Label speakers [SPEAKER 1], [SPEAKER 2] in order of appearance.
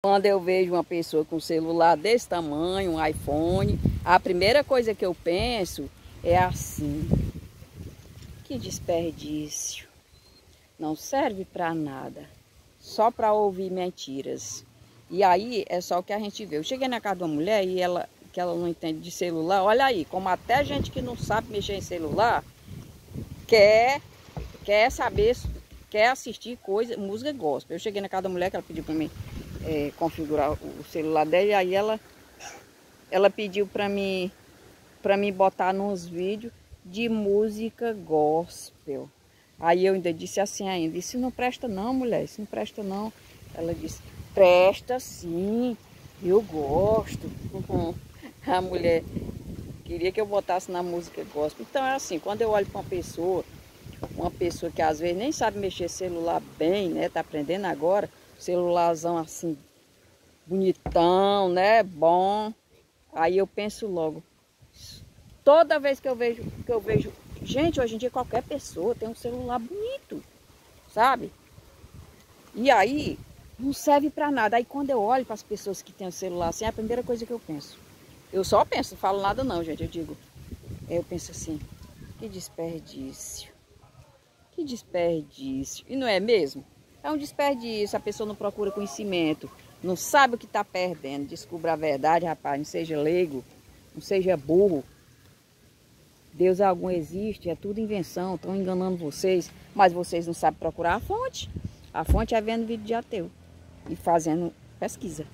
[SPEAKER 1] Quando eu vejo uma pessoa com um celular desse tamanho, um iPhone, a primeira coisa que eu penso é assim. Que desperdício. Não serve para nada. Só para ouvir mentiras. E aí é só o que a gente vê. Eu cheguei na casa de uma mulher e ela, que ela não entende de celular, olha aí, como até gente que não sabe mexer em celular quer, quer saber, quer assistir coisa, música gospel. Eu cheguei na casa da mulher que ela pediu para mim é, configurar o celular dela e aí ela, ela pediu para mim para mim botar nos vídeos de música gospel. Aí eu ainda disse assim ainda, isso não presta não, mulher, isso não presta não. Ela disse, presta sim, eu gosto. A mulher queria que eu botasse na música gospel. Então é assim, quando eu olho para uma pessoa, uma pessoa que às vezes nem sabe mexer celular bem, né? Tá aprendendo agora, celularzão assim, bonitão, né? Bom. Aí eu penso logo, toda vez que eu vejo, que eu vejo, gente, hoje em dia qualquer pessoa tem um celular bonito, sabe? E aí não serve para nada. Aí quando eu olho para as pessoas que têm o celular assim, é a primeira coisa que eu penso. Eu só penso, não falo nada não, gente. Eu digo, eu penso assim, que desperdício. Que desperdício. E não é mesmo? É um desperdício, a pessoa não procura conhecimento, não sabe o que está perdendo. Descubra a verdade, rapaz, não seja leigo, não seja burro. Deus algum existe, é tudo invenção, estão enganando vocês, mas vocês não sabem procurar a fonte. A fonte é vendo vídeo de ateu e fazendo pesquisa.